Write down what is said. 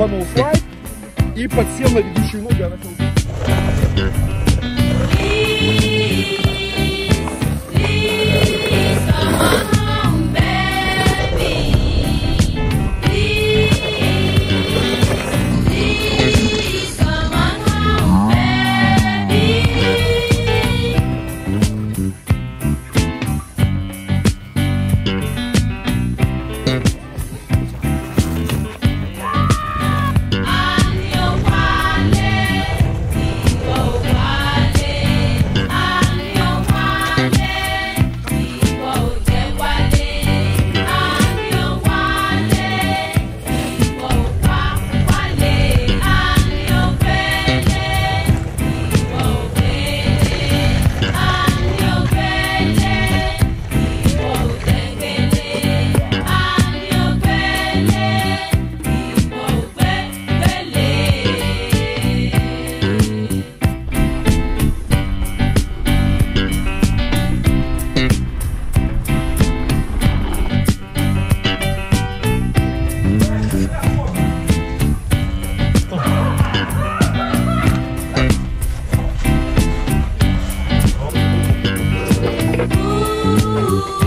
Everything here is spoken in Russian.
рубанул слайд и подсел на ведущую ногу, она начала... Thank you.